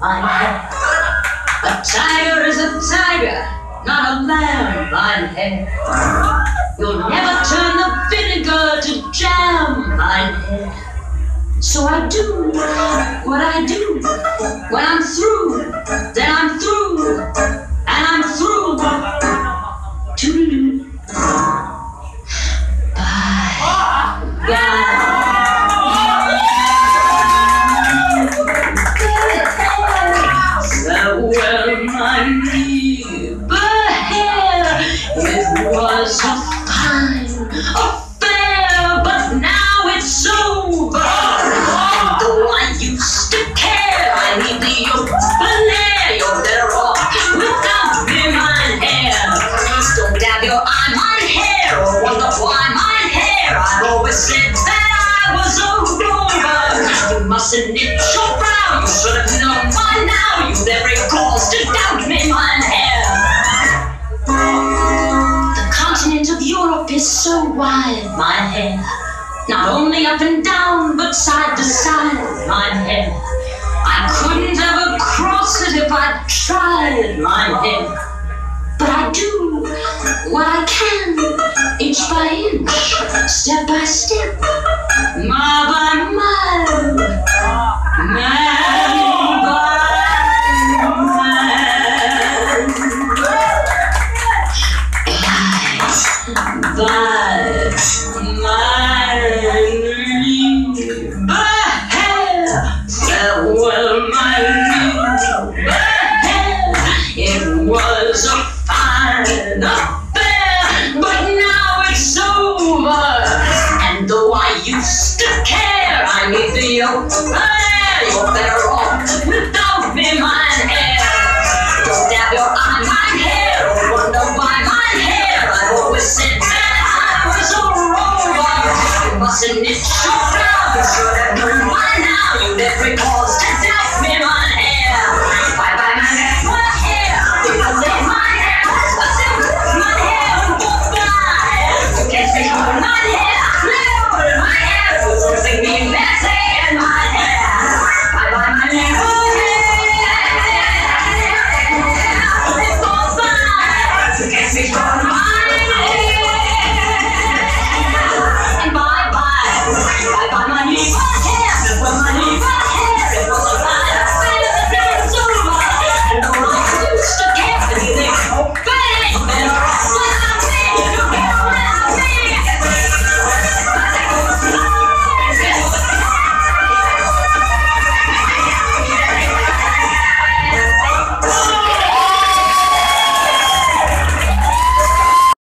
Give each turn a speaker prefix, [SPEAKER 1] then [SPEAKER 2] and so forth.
[SPEAKER 1] I'm. A tiger is a tiger, not a lamb, I'm. You'll never turn the vinegar to jam, Mein Herr. So I do what I do. When I'm through, then I'm through. Affair, but now it's over. And though I used to care, I need the open air. You're better off without me, Mein Herr. Don't dab your eye, Mein Herr, or wonder why Mein Herr. I've always said that I was a rover. You mustn't knit Not only up and down, but side to side, Mein Herr. I couldn't ever cross it if I tried, Mein Herr. But I do what I can, inch by inch, step by step, mile by mile. Bye, I to care, I need the open air. You're better off without me, Mein Herr. Don't dab your eye, Mein Herr, or wonder why Mein Herr. I've always said that I was a rover. You mustn't knit your brow. You should have known by now. You'd every cause Please.